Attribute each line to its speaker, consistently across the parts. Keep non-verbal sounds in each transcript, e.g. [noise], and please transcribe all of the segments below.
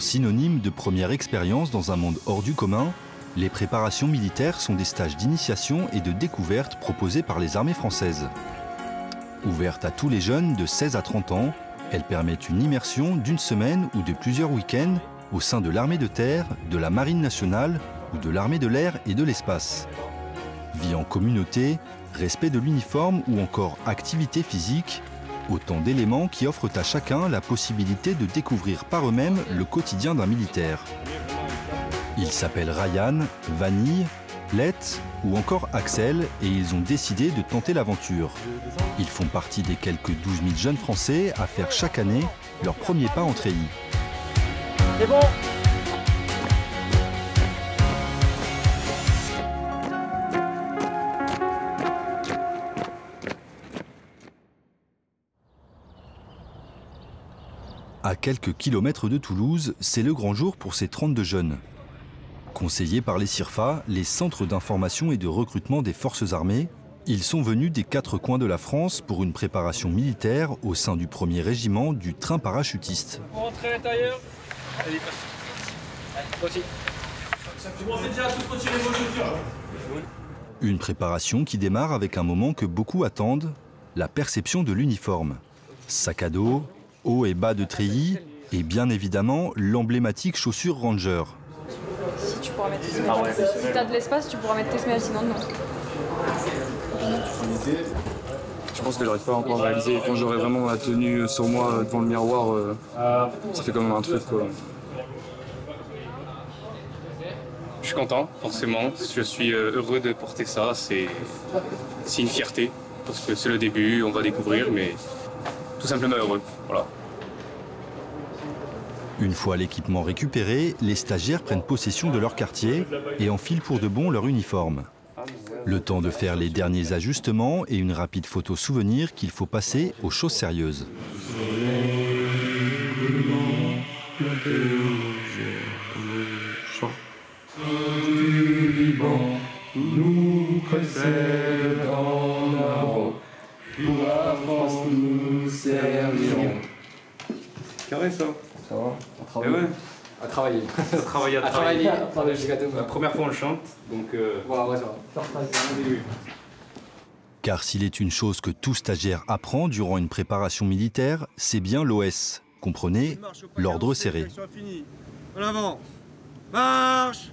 Speaker 1: Synonyme de première expérience dans un monde hors du commun, les préparations militaires sont des stages d'initiation et de découverte proposés par les armées françaises. Ouvertes à tous les jeunes de 16 à 30 ans, elles permettent une immersion d'une semaine ou de plusieurs week-ends au sein de l'armée de terre, de la marine nationale ou de l'armée de l'air et de l'espace. Vie en communauté, respect de l'uniforme ou encore activité physique, autant d'éléments qui offrent à chacun la possibilité de découvrir par eux-mêmes le quotidien d'un militaire. Ils s'appellent Ryan, Vanille, Lett ou encore Axel et ils ont décidé de tenter l'aventure. Ils font partie des quelques 12 000 jeunes Français à faire chaque année leur premier pas en treillis. À quelques kilomètres de Toulouse, c'est le grand jour pour ces 32 jeunes. Conseillés par les CIRFA, les centres d'information et de recrutement des forces armées, ils sont venus des quatre coins de la France pour une préparation militaire au sein du 1er régiment du train parachutiste.
Speaker 2: Vous rentrez à l'intérieur Allez, passe.
Speaker 1: Une préparation qui démarre avec un moment que beaucoup attendent, la perception de l'uniforme. Sac à dos, haut et bas de treillis et bien évidemment l'emblématique chaussure Ranger.
Speaker 3: Si tu pourras mettre tes semelles. Si t'as de l'espace, tu pourras mettre tes semelles, sinon non.
Speaker 4: Je pense que j'arrive pas encore à réaliser. Quand j'aurai vraiment la tenue sur moi euh, devant le miroir, euh, ça fait quand même un truc. Quoi.
Speaker 5: Je suis content, forcément. Je suis euh, heureux de porter ça. C'est c'est une fierté parce que c'est le début, on va découvrir, mais tout simplement heureux. Voilà.
Speaker 1: Une fois l'équipement récupéré, les stagiaires prennent possession de leur quartier et enfilent pour de bon leur uniforme. Le temps de faire les derniers ajustements et une rapide photo souvenir qu'il faut passer aux choses sérieuses. [laughs]
Speaker 4: À travailler.
Speaker 5: Travailler à
Speaker 4: À travailler. Jusqu'à demain.
Speaker 5: La première fois on le chante, donc euh,
Speaker 4: Voilà, ouais, ça va.
Speaker 1: Car s'il est une chose que tout stagiaire apprend durant une préparation militaire, c'est bien l'OS. Comprenez L'ordre serré.
Speaker 2: En avant. Marche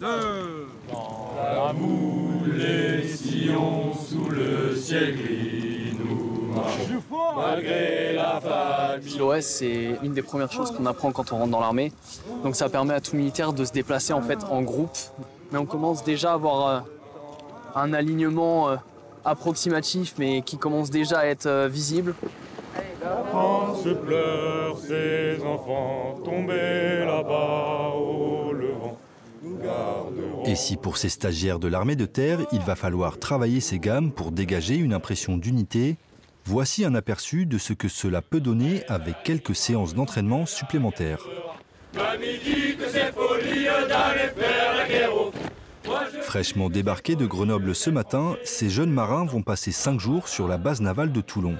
Speaker 2: Deux
Speaker 6: La moule et sillons sous le ciel gris, malgré la fatigue.
Speaker 7: L'OS, c'est une des premières choses qu'on apprend quand on rentre dans l'armée. Donc ça permet à tout militaire de se déplacer en fait en groupe. Mais on commence déjà à avoir euh, un alignement euh, approximatif, mais qui commence déjà à être euh, visible.
Speaker 6: La France pleure ses enfants tombés là-bas au levant. Nous garderons.
Speaker 1: Et si pour ces stagiaires de l'armée de terre, il va falloir travailler ces gammes pour dégager une impression d'unité, voici un aperçu de ce que cela peut donner avec quelques séances d'entraînement supplémentaires. Fraîchement débarqués de Grenoble ce matin, ces jeunes marins vont passer cinq jours sur la base navale de Toulon.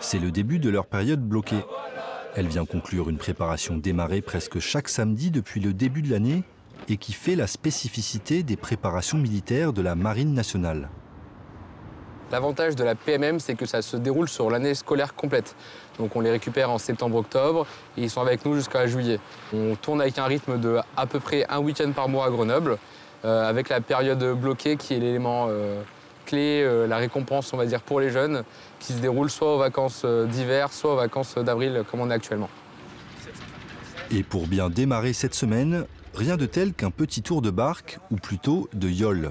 Speaker 1: C'est le début de leur période bloquée. Elle vient conclure une préparation démarrée presque chaque samedi depuis le début de l'année et qui fait la spécificité des préparations militaires de la Marine nationale.
Speaker 4: L'avantage de la PMM, c'est que ça se déroule sur l'année scolaire complète. Donc on les récupère en septembre-octobre et ils sont avec nous jusqu'à juillet. On tourne avec un rythme de à peu près un week-end par mois à Grenoble, euh, avec la période bloquée qui est l'élément euh, clé, euh, la récompense, on va dire, pour les jeunes, qui se déroule soit aux vacances d'hiver, soit aux vacances d'avril, comme on est actuellement.
Speaker 1: Et pour bien démarrer cette semaine, rien de tel qu'un petit tour de barque, ou plutôt de yole.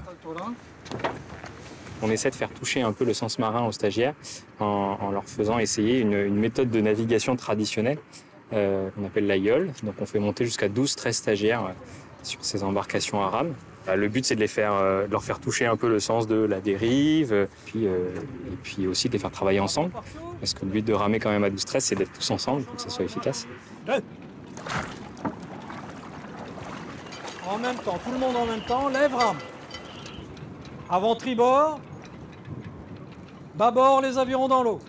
Speaker 5: On essaie de faire toucher un peu le sens marin aux stagiaires en, leur faisant essayer une, méthode de navigation traditionnelle euh, qu'on appelle la yole. Donc on fait monter jusqu'à 12-13 stagiaires euh, sur ces embarcations à rame. Bah, le but c'est de les faire, euh, de leur faire toucher un peu le sens de la dérive, et puis aussi de les faire travailler ensemble. Parce que le but de ramer quand même à 12-13 c'est d'être tous ensemble pour que ça soit efficace.
Speaker 2: En même temps, tout le monde en même temps, lève rame. Avant tribord. Bâbord les avirons dans l'eau.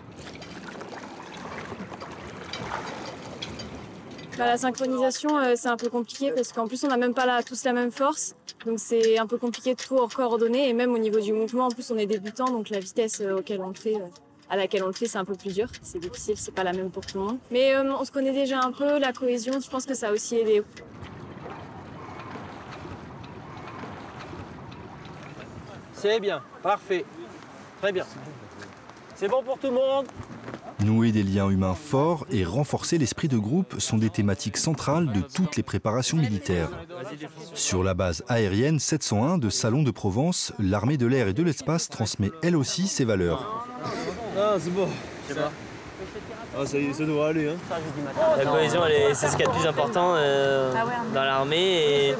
Speaker 3: Bah, la synchronisation, euh, c'est un peu compliqué parce qu'en plus, on n'a même pas tous la même force. Donc, c'est un peu compliqué de tout coordonner. Et même au niveau du mouvement, en plus, on est débutant. Donc, la vitesse euh, auquel on le fait, euh, à laquelle on le fait, c'est un peu plus dur. C'est difficile, c'est pas la même pour tout le monde. Mais euh, on se connaît déjà un peu. La cohésion, je pense que ça a aussi aidé.
Speaker 2: C'est bien, parfait. Très bien. C'est bon pour tout le monde
Speaker 1: Nouer des liens humains forts et renforcer l'esprit de groupe sont des thématiques centrales de toutes les préparations militaires. Sur la base aérienne 701 de Salon de Provence, l'armée de l'air et de l'espace transmet elle aussi ses valeurs.
Speaker 2: Ah, c'est bon. Ah, ça, y est, ça doit aller. Hein.
Speaker 8: La cohésion, elle est- c'est ce qu'il y a de plus important euh, dans l'armée. Et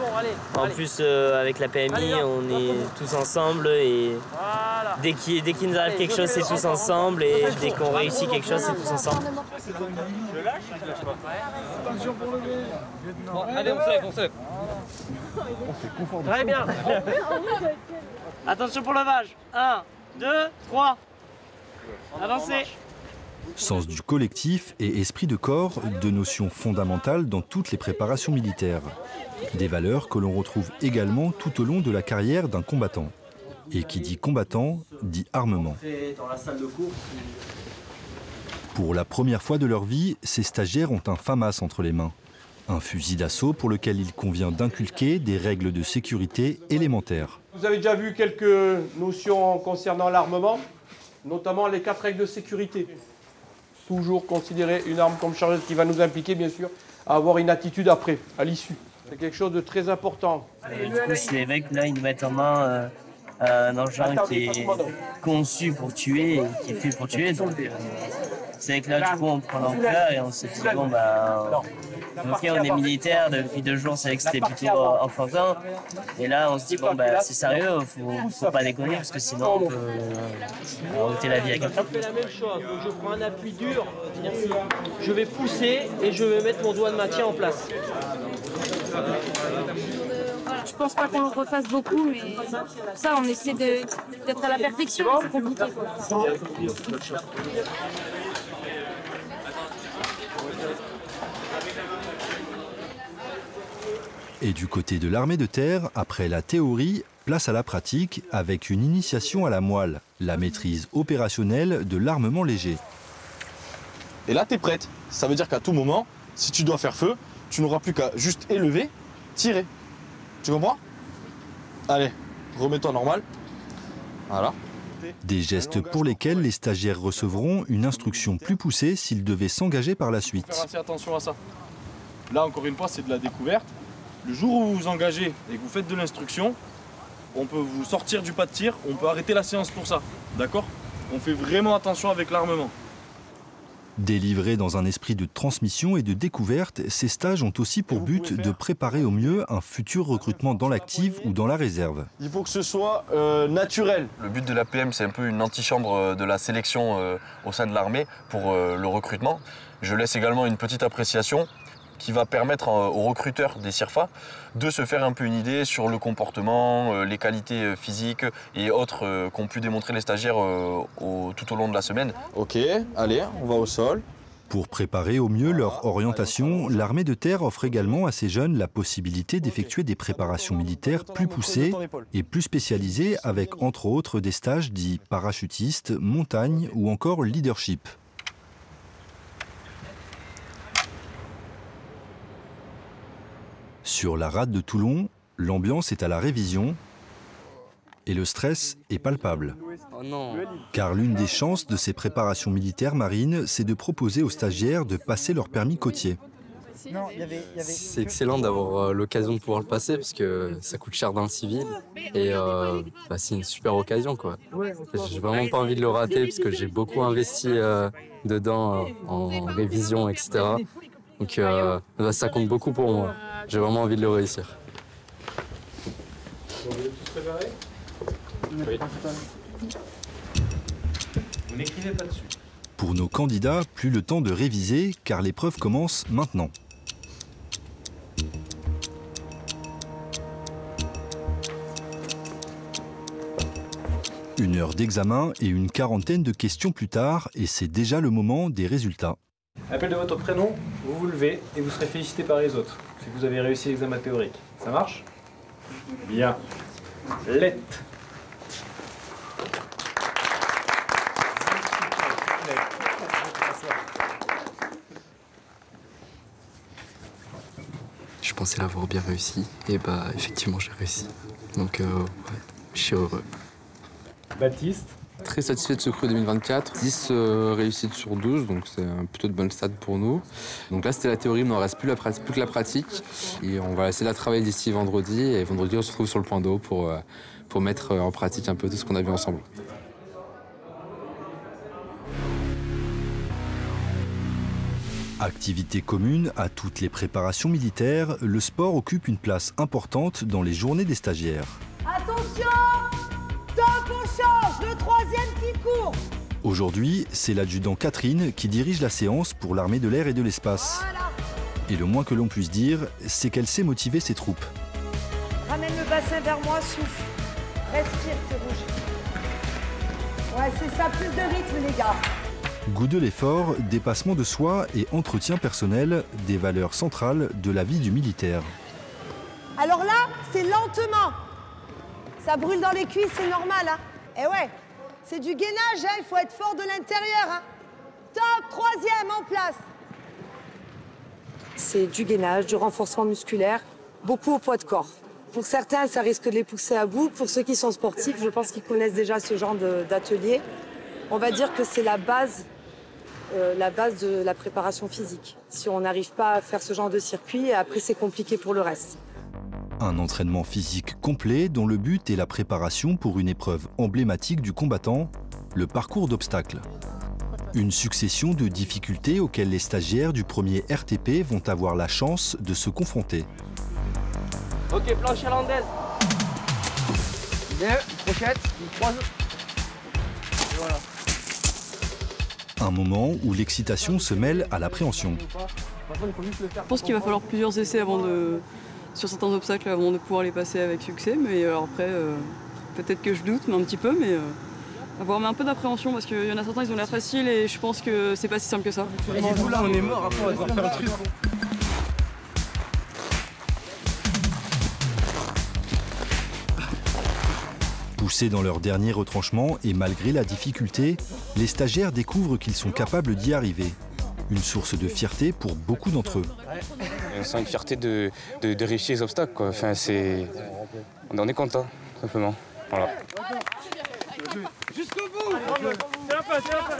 Speaker 8: en plus, euh, avec la PMI, on est tous ensemble. Et dès qu'il dès nous arrive quelque chose, c'est tous ensemble. Et dès qu'on réussit quelque chose, c'est tous ensemble.
Speaker 2: Bon, allez, on se lève, on se lève. Très bien. Attention pour le levage. 1, 2, 3. Avancez.
Speaker 1: Sens du collectif et esprit de corps, deux notions fondamentales dans toutes les préparations militaires. Des valeurs que l'on retrouve également tout au long de la carrière d'un combattant. Et qui dit combattant, dit armement. Pour la première fois de leur vie, ces stagiaires ont un FAMAS entre les mains. Un fusil d'assaut pour lequel il convient d'inculquer des règles de sécurité élémentaires.
Speaker 9: Vous avez déjà vu quelques notions concernant l'armement, notamment les quatre règles de sécurité. Toujours considérer une arme comme chargeuse qui va nous impliquer, bien sûr, à avoir une attitude après, à l'issue. C'est quelque chose de très important.
Speaker 8: Et du coup, ces mecs là, ils nous mettent en main euh, un engin qui est conçu pour tuer et qui est fait pour tuer. Donc, euh, c'est que là, du coup, on prend l'ampleur et on se dit, bon, bah, ok, on est militaire, depuis deux jours, c'est vrai que c'était plutôt euh, enfantin. Et là, on se dit, bon, bah, c'est sérieux, faut, faut pas déconner parce que sinon, on peut euh, ôter la vie à quelqu'un.
Speaker 2: Je fais la même chose. Je prends un appui dur. Je vais pousser et je vais mettre mon doigt de maintien en place.
Speaker 3: Je pense pas qu'on le refasse beaucoup, mais ça, on essaie de- d'être à la perfection. C'est compliqué. quoi.
Speaker 1: Et du côté de l'armée de terre, après la théorie, place à la pratique avec une initiation à la moelle, la maîtrise opérationnelle de l'armement léger.
Speaker 10: Et là, tu es prête. Ça veut dire qu'à tout moment, si tu dois faire feu, tu n'auras plus qu'à juste élever, tirer. Tu comprends Allez, remets-toi normal. Voilà.
Speaker 1: Des gestes pour lesquels les stagiaires recevront une instruction plus poussée s'ils devaient s'engager par la suite.
Speaker 10: Faire assez attention à ça. Là, encore une fois, c'est de la découverte. Le jour où vous vous engagez et que vous faites de l'instruction, on peut vous sortir du pas de tir, on peut arrêter la séance pour ça. D'accord? On fait vraiment attention avec l'armement.
Speaker 1: Délivrés dans un esprit de transmission et de découverte, ces stages ont aussi pour but de préparer au mieux un futur recrutement dans l'active ou dans la réserve.
Speaker 10: Il faut que ce soit euh, naturel.
Speaker 11: Le but de l'APM, c'est un peu une antichambre euh, de la sélection euh, au sein de l'armée pour euh, le recrutement. Je laisse également une petite appréciation qui va permettre euh, aux recruteurs des CIRFA de se faire un peu une idée sur le comportement, euh, les qualités euh, physiques et autres qu'ont pu démontrer les stagiaires au- tout au long de la semaine.
Speaker 10: Ok, allez, on va au sol.
Speaker 1: Pour préparer au mieux leur orientation, l'armée de terre offre également à ces jeunes la possibilité d'effectuer des préparations militaires plus poussées et plus spécialisées avec entre autres des stages dits parachutistes, montagne ou encore leadership. Sur la rade de Toulon, l'ambiance est à la révision et le stress est palpable.
Speaker 8: Oh non.
Speaker 1: Car l'une des chances de ces préparations militaires marines, c'est de proposer aux stagiaires de passer leur permis côtier.
Speaker 4: C'est excellent d'avoir euh, l'occasion de pouvoir le passer parce que ça coûte cher dans le civil et euh, bah, c'est une super occasion quoi. J'ai vraiment pas envie de le rater parce que j'ai beaucoup investi euh, dedans euh, en révision etc. Donc euh, bah, ça compte beaucoup pour moi. J'ai vraiment envie de le réussir.
Speaker 1: Pour nos candidats, plus le temps de réviser car l'épreuve commence maintenant. Une heure d'examen et une quarantaine de questions plus tard, et c'est déjà le moment des résultats.
Speaker 12: Appel de votre prénom, vous vous levez et vous serez félicité par les autres si vous avez réussi l'examen théorique. Ça marche? Bien. Let.
Speaker 13: Je pensais l'avoir bien réussi et bah effectivement j'ai réussi. Donc euh, ouais, je suis heureux.
Speaker 12: Baptiste
Speaker 4: Très satisfait de ce cru 2024. 10 euh, réussites sur 12, donc c'est un plutôt de bonne stade pour nous. Donc là, c'était la théorie, il ne reste plus, la prat- plus que la pratique. Et on va essayer de la travailler d'ici vendredi. Et vendredi, on se retrouve sur le point d'eau pour, euh, pour mettre euh, en pratique un peu tout ce qu'on a vu ensemble.
Speaker 1: Activité commune à toutes les préparations militaires, le sport occupe une place importante dans les journées des stagiaires.
Speaker 14: Attention Change Le troisième qui court
Speaker 1: Aujourd'hui, c'est l'adjudant Catherine qui dirige la séance pour l'armée de l'air et de l'espace. Et le moins que l'on puisse dire, c'est qu'elle sait motiver ses troupes.
Speaker 14: Ramène le bassin vers moi, souffle. Respire, c'est rouge. Ouais, c'est ça, plus de rythme, les gars.
Speaker 1: Goût de l'effort, dépassement de soi et entretien personnel, des valeurs centrales de la vie du militaire.
Speaker 14: Alors là, c'est lentement. Ça brûle dans les cuisses, c'est normal. Hein. Eh ouais, c'est du gainage, hein, il faut être fort de l'intérieur. Hein. Top, troisième en place. C'est du gainage, du renforcement musculaire, beaucoup au poids de corps. Pour certains, ça risque de les pousser à bout. Pour ceux qui sont sportifs, je pense qu'ils connaissent déjà ce genre d'atelier. On va dire que c'est la base, euh, la base de la préparation physique. Si on n'arrive pas à faire ce genre de circuit, après c'est compliqué pour le reste.
Speaker 1: Un entraînement physique complet dont le but est la préparation pour une épreuve emblématique du combattant, le parcours d'obstacles. Une succession de difficultés auxquelles les stagiaires du premier RTP vont avoir la chance de se confronter.
Speaker 2: Ok, planche irlandaise. Bien, crochette, une croise. Et voilà.
Speaker 1: Un moment où l'excitation se mêle à l'appréhension.
Speaker 15: Je pense qu'il va falloir plusieurs essais avant de, sur certains obstacles avant de pouvoir les passer avec succès. Mais alors après, euh, peut-être que je doute, mais un petit peu, mais euh, avoir mais un peu d'appréhension parce qu'il y en a certains, ils ont l'air faciles et je pense que c'est pas si simple que ça.
Speaker 2: Vous là, on est mort, après on va devoir faire le truc.
Speaker 1: Poussés dans leur dernier retranchement et malgré la difficulté, les stagiaires découvrent qu'ils sont capables d'y arriver. Une source de fierté pour beaucoup d'entre eux.
Speaker 16: Sent une fierté de, de- réussir les obstacles. Enfin, c'est... On en est content, simplement. Voilà.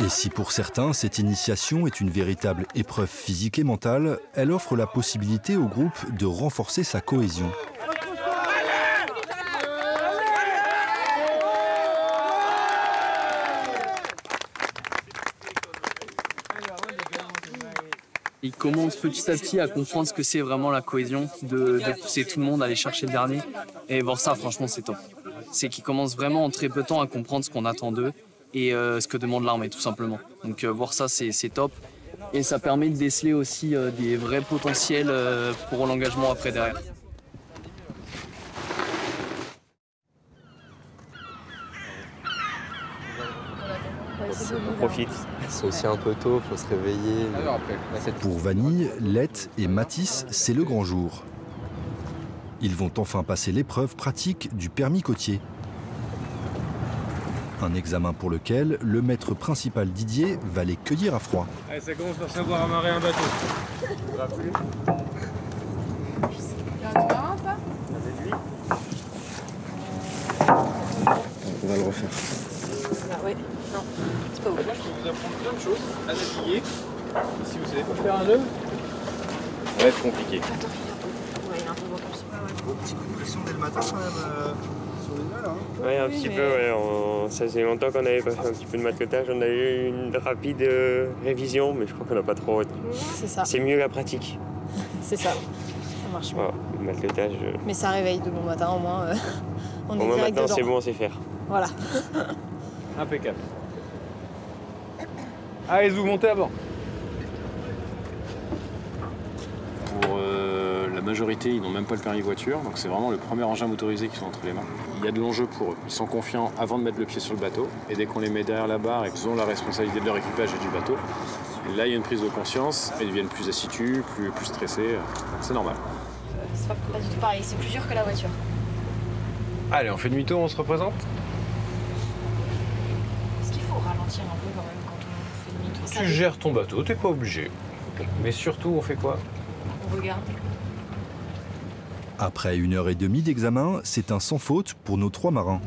Speaker 1: Et si pour certains cette initiation est une véritable épreuve physique et mentale, elle offre la possibilité au groupe de renforcer sa cohésion.
Speaker 7: Ils commencent petit à petit à comprendre ce que c'est vraiment la cohésion, de, pousser tout le monde à aller chercher le dernier. Et voir ça, franchement, c'est top. C'est qu'ils commencent vraiment en très peu de temps à comprendre ce qu'on attend d'eux et euh, ce que demande l'armée, tout simplement. Donc euh, voir ça, c'est top. Et ça permet de déceler aussi euh, des vrais potentiels pour l'engagement après derrière.
Speaker 13: On profite. C'est aussi un peu tôt, faut se réveiller.
Speaker 1: Pour Vanille, Lette et Matisse, c'est le grand jour. Ils vont enfin passer l'épreuve pratique du permis côtier. Un examen pour lequel le maître principal Didier va les cueillir à froid.
Speaker 2: Allez, ça commence par savoir amarrer un bateau.
Speaker 13: On va le refaire.
Speaker 14: Ah ouais, non, c'est
Speaker 2: apprendre plein de choses à naviguer. Si vous savez pas faire un nœud, ça va être compliqué.
Speaker 14: Ouais, il est un peu bon comme ça.
Speaker 17: Petit coup de pression dès le matin quand même euh, sur les nœuds là. hein.
Speaker 18: Ouais, un
Speaker 14: Oui,
Speaker 18: petit
Speaker 14: mais-
Speaker 18: peu, ouais. on- Ça faisait longtemps qu'on n'avait pas fait un petit peu de matcotage. On a eu une rapide euh, révision, mais je crois qu'on n'a pas trop.
Speaker 3: C'est ça.
Speaker 18: C'est mieux la pratique.
Speaker 3: C'est ça. Ça marche mieux.
Speaker 18: Voilà, le matcotage. euh,
Speaker 3: Mais ça réveille de bon matin, au moins. euh, [laughs] on
Speaker 18: Au
Speaker 3: est
Speaker 18: moins
Speaker 3: direct
Speaker 18: maintenant,
Speaker 3: dedans.
Speaker 18: c'est bon, on sait faire.
Speaker 3: Voilà.
Speaker 2: Impeccable. Allez, Zou, montez à bord.
Speaker 12: Pour euh, la majorité, ils n'ont même pas le permis voiture, donc c'est vraiment le premier engin motorisé qui sont entre les mains. Il y a de l'enjeu pour eux. Ils sont confiants avant de mettre le pied sur le bateau, et dès qu'on les met derrière la barre et qu'ils ont la responsabilité de leur équipage et du bateau, Et là, il y a une prise de conscience, ils deviennent plus assidus, plus, plus stressés. C'est normal.
Speaker 3: C'est pas, pas du tout pareil, c'est plus dur que la voiture.
Speaker 12: Allez, on fait demi-tour, on se représente
Speaker 3: Est-ce qu'il faut ralentir un peu quand même quand on Ça
Speaker 12: Tu gères ton bateau, t'es pas obligé. Mais surtout, on fait quoi?
Speaker 3: On regarde.
Speaker 1: Après une heure et demie d'examen, c'est un sans faute pour nos trois marins.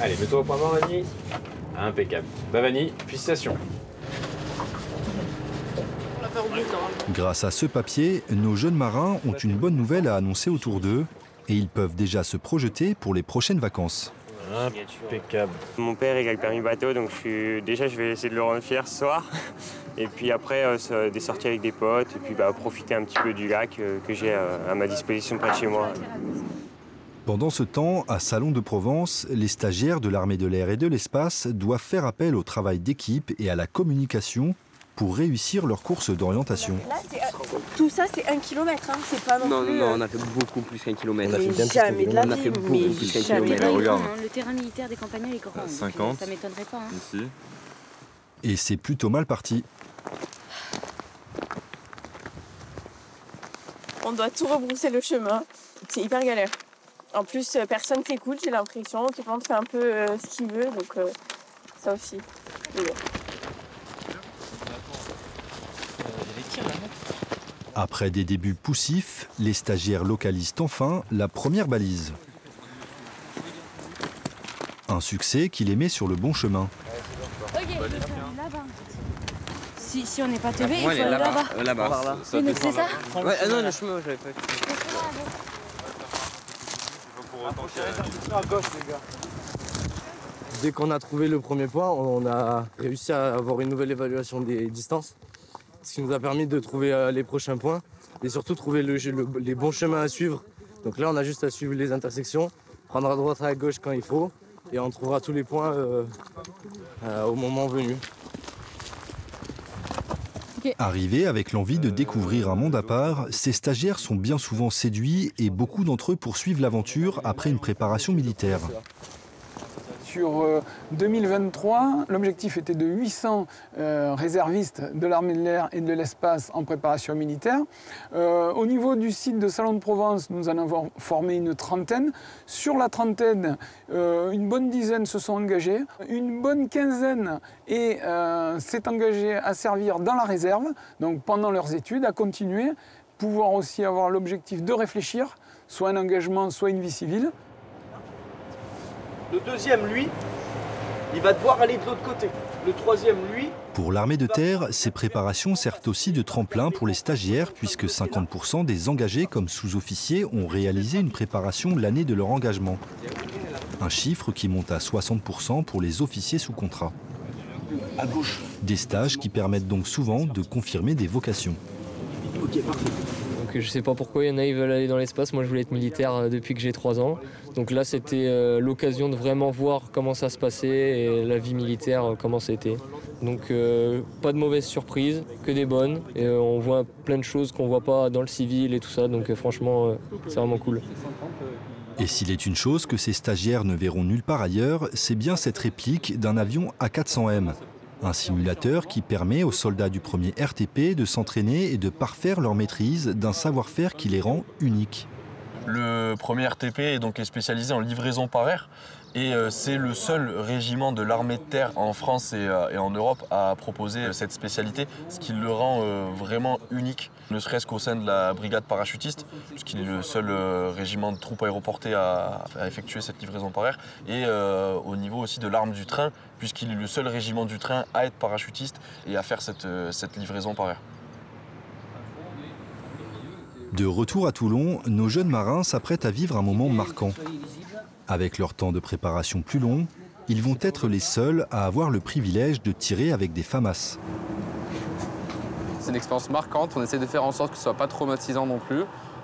Speaker 12: Allez, mets-toi au point mort, Vanny. Impeccable. Bah, Vanny, félicitations.
Speaker 1: Grâce à ce papier, nos jeunes marins ont une bonne nouvelle à annoncer autour d'eux et ils peuvent déjà se projeter pour les prochaines vacances.
Speaker 12: Impeccable.
Speaker 18: Mon père il a le permis bateau, donc je suis... déjà je vais essayer de le rendre fier ce soir. [laughs] Et puis après, euh, des sorties avec des potes, et puis bah, profiter un petit peu du lac euh, que j'ai euh, à ma disposition près de chez moi.
Speaker 1: Pendant ce temps, à Salon de Provence, les stagiaires de l'armée de l'air et de l'espace doivent faire appel au travail d'équipe et à la communication pour réussir leur course d'orientation.
Speaker 19: Un- tout ça, c'est un kilomètre, hein. c'est pas non,
Speaker 20: Non, non,
Speaker 19: plus.
Speaker 20: non,
Speaker 19: euh,
Speaker 20: on a fait beaucoup plus qu'un kilomètre.
Speaker 19: On a fait bien plus qu'un jamais de la
Speaker 20: On a
Speaker 19: vie,
Speaker 20: fait beaucoup
Speaker 19: mais
Speaker 20: plus qu'un kilomètre. Regarde.
Speaker 21: Le terrain militaire des campagnols est grand. donc, euh,
Speaker 11: 50.
Speaker 21: Ça m'étonnerait pas. hein.
Speaker 11: Ici.
Speaker 1: Et c'est plutôt mal parti.
Speaker 19: On doit tout rebrousser le chemin. C'est hyper galère. En plus, euh, personne t'écoute, j'ai l'impression. Tout le monde fait un peu euh, ce qu'il veut, donc euh, ça aussi bon.
Speaker 1: Après des débuts poussifs, les stagiaires localisent enfin la première balise. Un succès qui les met sur le bon chemin.
Speaker 21: Ok, là-bas. Si, si on n'est pas il faut aller
Speaker 20: là-bas.
Speaker 21: là-bas.
Speaker 20: Là-bas. Par là.
Speaker 21: Oui, donc c'est ça
Speaker 20: Ouais, ah non, le chemin, j'avais pas vu.
Speaker 22: Dès qu'on a trouvé le premier point, on a réussi à avoir une nouvelle évaluation des distances, ce qui nous a permis de trouver euh, les prochains points et surtout trouver le- le- les bons chemins à suivre. Donc là, on a juste à suivre les intersections, prendre à droite et à gauche quand il faut, et on trouvera tous les points euh, euh, au moment venu.
Speaker 1: Arrivés avec l'envie de découvrir un monde à part, ces stagiaires sont bien souvent séduits et beaucoup d'entre eux poursuivent l'aventure après une préparation militaire.
Speaker 23: Sur euh, 2023, l'objectif était de 800 euh, réservistes de l'armée de l'air et de l'espace en préparation militaire. Euh, au niveau du site de Salon de Provence, nous en avons formé une trentaine. Sur la trentaine, euh, une bonne dizaine se sont engagés. Une bonne quinzaine est, euh, s'est engagée à servir dans la réserve, donc pendant leurs études, à continuer, pouvoir aussi avoir l'objectif de réfléchir, soit un engagement, soit une vie civile.
Speaker 9: Le deuxième, lui, il va devoir aller de l'autre côté. Le troisième, lui,
Speaker 1: Pour l'armée de terre, ces préparations servent aussi de tremplin pour les stagiaires puisque 50% des engagés comme sous-officiers ont réalisé une préparation l'année de leur engagement. Un chiffre qui monte à 60% pour les officiers sous contrat. Des stages qui permettent donc souvent de confirmer des vocations.
Speaker 24: Donc je sais pas pourquoi il y en a ils veulent aller dans l'espace. Moi je voulais être militaire euh, depuis que j'ai 3 ans. Donc là c'était euh, l'occasion de vraiment voir comment ça se passait et la vie militaire euh, comment c'était. Donc pas de mauvaises surprises, que des bonnes. Et on voit plein de choses qu'on voit pas dans le civil et tout ça. Donc franchement c'est vraiment cool.
Speaker 1: Et s'il est une chose que ces stagiaires ne verront nulle part ailleurs, c'est bien cette réplique d'un avion A400M. Un simulateur qui permet aux soldats du premier RTP de s'entraîner et de parfaire leur maîtrise d'un savoir-faire qui les rend uniques.
Speaker 11: Le premier RTP est donc spécialisé en livraison par air et euh, c'est le seul régiment de l'armée de terre en France et, euh, en Europe à proposer cette spécialité, ce qui le rend euh, vraiment unique, ne serait-ce qu'au sein de la brigade parachutiste, puisqu'il est le seul euh, régiment de troupes aéroportées à, effectuer cette livraison par air, et euh, au niveau aussi de l'arme du train, puisqu'il est le seul régiment du train à être parachutiste et à faire euh, cette livraison par air.
Speaker 1: De retour à Toulon, nos jeunes marins s'apprêtent à vivre un moment marquant. Avec leur temps de préparation plus long, ils vont être les seuls à avoir le privilège de tirer avec des FAMAS.
Speaker 4: C'est une expérience marquante. On essaie de faire en sorte que ce soit pas traumatisant non plus.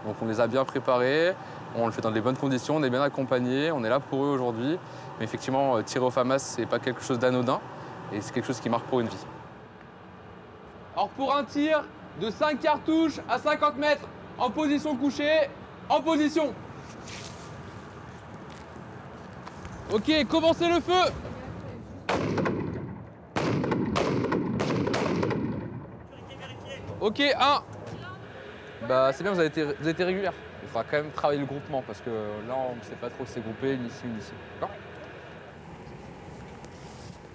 Speaker 4: Donc on les a bien préparés, on le fait dans les bonnes conditions, on est bien accompagnés, on est là pour eux aujourd'hui. Mais effectivement, euh, tirer au FAMAS, c'est pas quelque chose d'anodin et c'est quelque chose qui marque pour une vie.
Speaker 2: Alors pour un tir de 5 cartouches à 50 mètres, en position couchée, en position. Ok, commencez le feu Ok, 1 Bah c'est bien, vous avez été, régulière. Il faudra quand même travailler le groupement parce que là on ne sait pas trop s'est groupé, une ici, une ici. D'accord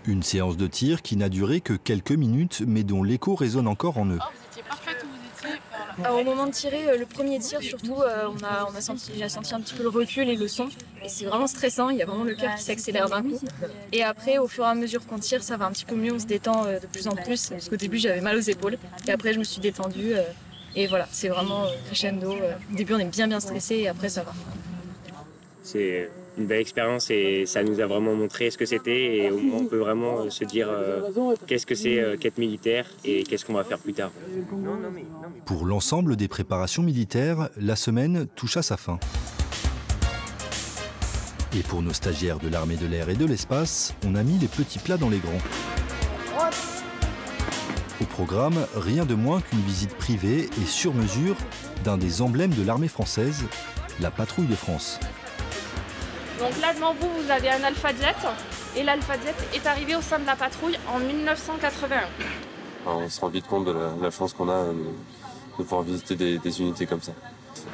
Speaker 1: Une séance de tir qui n'a duré que quelques minutes mais dont l'écho résonne encore en eux.
Speaker 3: Euh, au moment de tirer, euh, le premier tir surtout, euh, on a, on a senti, j'ai senti un petit peu le recul et le son. Et c'est vraiment stressant, il y a vraiment le cœur qui s'accélère d'un coup. Et après, au fur et à mesure qu'on tire, ça va un petit peu mieux, on se détend de plus en plus. Parce qu'au début, j'avais mal aux épaules. Et après, je me suis détendue. et voilà, c'est vraiment crescendo. Au début, on est bien bien stressé et après, ça va.
Speaker 18: C'est une belle expérience et ça nous a vraiment montré ce que c'était et au moins on peut vraiment euh, se dire euh, qu'est-ce que c'est euh, qu'être militaire et qu'est-ce qu'on va faire plus tard.
Speaker 1: Pour l'ensemble des préparations militaires, la semaine touche à sa fin. Et pour nos stagiaires de l'armée de l'air et de l'espace, on a mis les petits plats dans les grands. Au programme, rien de moins qu'une visite privée et sur mesure d'un des emblèmes de l'armée française, la patrouille de France.
Speaker 21: Donc là devant vous, vous avez un Alpha Jet. Et l'Alpha Jet est arrivé au sein de la patrouille en 1981.
Speaker 25: on se rend vite compte de la, la chance qu'on a euh, de pouvoir visiter des, des unités comme ça.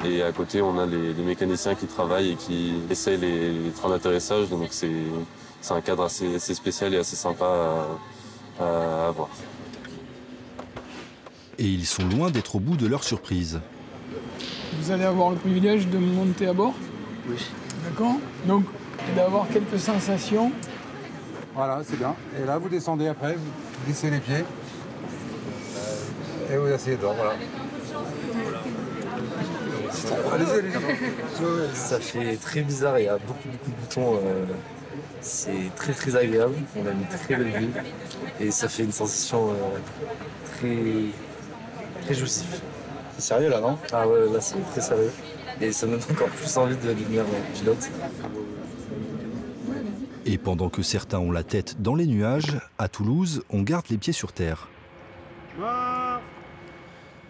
Speaker 25: Et à côté, on a les, les mécaniciens qui travaillent et qui essayent les, les trains d'atterrissage. Donc c'est c'est un cadre assez, assez spécial et assez sympa à, à- à voir.
Speaker 1: Et ils sont loin d'être au bout de leur surprise.
Speaker 23: Vous allez avoir le privilège de monter à bord?
Speaker 17: Oui.
Speaker 23: D'accord Donc, et d'avoir quelques sensations.
Speaker 17: Voilà, c'est bien. Et là, vous descendez après, vous glissez les pieds. Et vous asseyez dedans, voilà. Allez-y, allez-y.
Speaker 22: Ça fait très bizarre, il y a beaucoup, beaucoup de boutons. euh, c'est très, très agréable. On a une très belle vue. Et ça fait une sensation euh, très, très jouissif. C'est sérieux là, non? Ah ouais, là c'est très sérieux. Et ça me donne encore plus envie de devenir pilote.
Speaker 1: Et pendant que certains ont la tête dans les nuages, à Toulouse, on garde les pieds sur terre.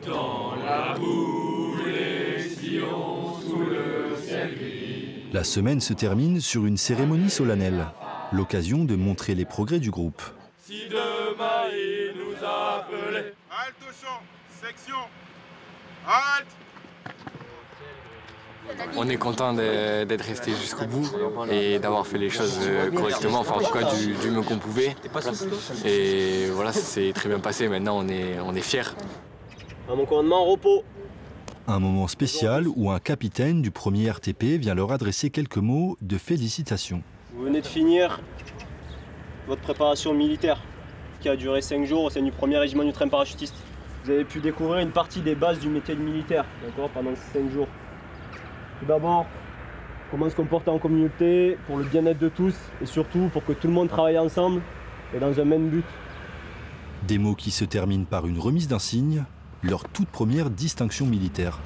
Speaker 26: Dans la boue, les sillons sous le ciel gris.
Speaker 1: La semaine se termine sur une cérémonie solennelle, l'occasion de montrer les progrès du groupe.
Speaker 26: Si demain il nous appelait.
Speaker 17: Halte au champ, section. Halte
Speaker 13: On est content de- d'être resté jusqu'au bout et d'avoir fait les choses euh, correctement, enfin en tout cas du, du mieux qu'on pouvait. Et voilà, ça s'est très bien passé. Maintenant, on est, on est fiers.
Speaker 18: À mon commandement, repos.
Speaker 1: Un moment spécial où un capitaine du premier RTP vient leur adresser quelques mots de félicitations.
Speaker 27: Vous venez de finir votre préparation militaire qui a duré 5 jours au sein du premier régiment du train parachutiste. Vous avez pu découvrir une partie des bases du métier de militaire d'accord, pendant ces 5 jours. Tout d'abord, comment se comporter en communauté pour le bien-être de tous et surtout pour que tout le monde travaille ensemble et dans un même but.
Speaker 1: Des mots qui se terminent par une remise d'insigne, leur toute première distinction militaire.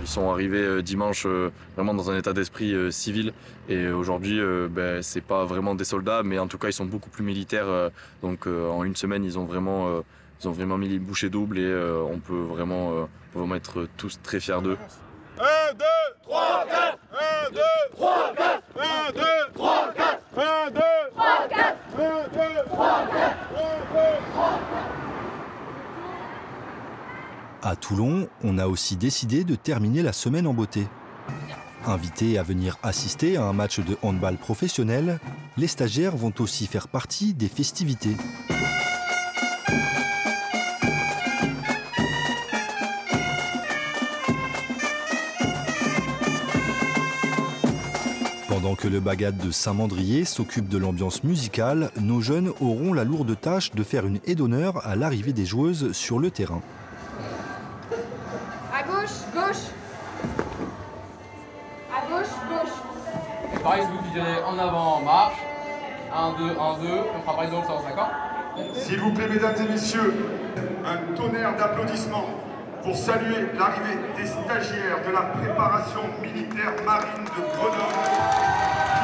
Speaker 11: Ils sont arrivés euh, dimanche euh, vraiment dans un état d'esprit euh, civil et aujourd'hui ben, c'est pas vraiment des soldats mais en tout cas ils sont beaucoup plus militaires donc en une semaine ils ont vraiment ils ont vraiment mis les bouchées doubles et euh, on peut vraiment, euh, on peut vraiment être tous très fiers d'eux.
Speaker 17: 1, 2, 3, 4 1, 2, 3, 4 1, 2, 3, 4 1, 2, 3, 4 1, 2, 3, 4 1, 2, 3, 4
Speaker 1: À Toulon, on a aussi décidé de terminer la semaine en beauté. Invités à venir assister à un match de handball professionnel, les stagiaires vont aussi faire partie des festivités. Pendant que le bagade de Saint-Mandrier s'occupe de l'ambiance musicale, nos jeunes auront la lourde tâche de faire une aide d'honneur à l'arrivée des joueuses sur le terrain.
Speaker 21: À gauche, gauche. À gauche, gauche.
Speaker 2: Pareil, vous direz en avant, marche. 1, 2, 1, 2. On fera pareil dans l'autre sens, d'accord
Speaker 17: S'il vous plaît, mesdames et messieurs, un tonnerre d'applaudissements pour saluer l'arrivée des stagiaires de la préparation militaire marine de Grenoble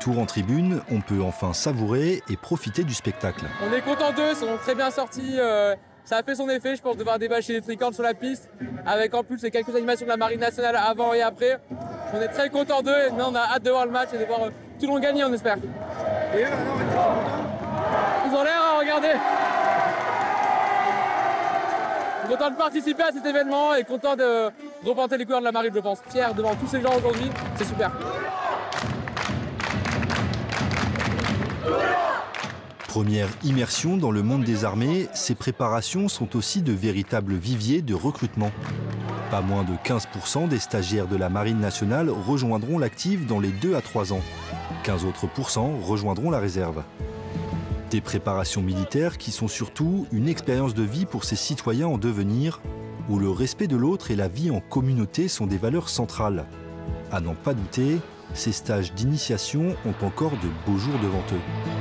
Speaker 1: retour en tribune, on peut enfin savourer et profiter du spectacle.
Speaker 2: On est content d'eux, ils sont très bien sortis. euh, ça a fait son effet, je pense, de voir débâcher les tricornes sur la piste, avec en plus les quelques animations de la Marine nationale avant et après. On est très content d'eux et maintenant on a hâte de voir le match et de voir euh, tout le monde gagner, on espère. Ils ont l'air, hein, regardez Content de participer à cet événement et content de représenter les couleurs de la marine, je pense. Fier devant tous ces gens aujourd'hui, c'est super.
Speaker 1: Première immersion dans le monde des armées, ces préparations sont aussi de véritables viviers de recrutement. Pas moins de 15% des stagiaires de la Marine nationale rejoindront l'active dans les 2 à 3 ans. 15 autres pourcents rejoindront la réserve. Des préparations militaires qui sont surtout une expérience de vie pour ces citoyens en devenir, où le respect de l'autre et la vie en communauté sont des valeurs centrales. À n'en pas douter, ces stages d'initiation ont encore de beaux jours devant eux.